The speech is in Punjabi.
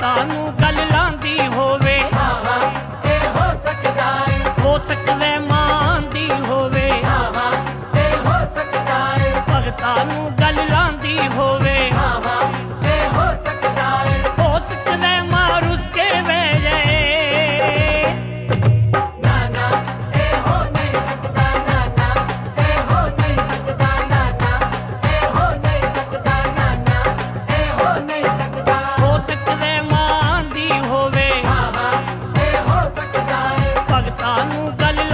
ਕਾਨੂੰ ਗੱਲ ਲਾਂਦੀ ਹੋਵੇ। ਹਾਂ ਹਾਂ ਇਹ ਹੋ ਸਕਦਾ ਏ ਹੋ ਸਕਦਾ ਮਾਂ ਦੀ ਹੋਵੇ। ਹਾਂ ਹਾਂ ਇਹ ਹੋ ਸਕਦਾ ਏ ਭਗਤਾਂ ਨੂੰ ਗੱਲ ਲਾਂਦੀ ਹੋਵੇ। ਭਗਤਾਂ ਨੂੰ ਗਲ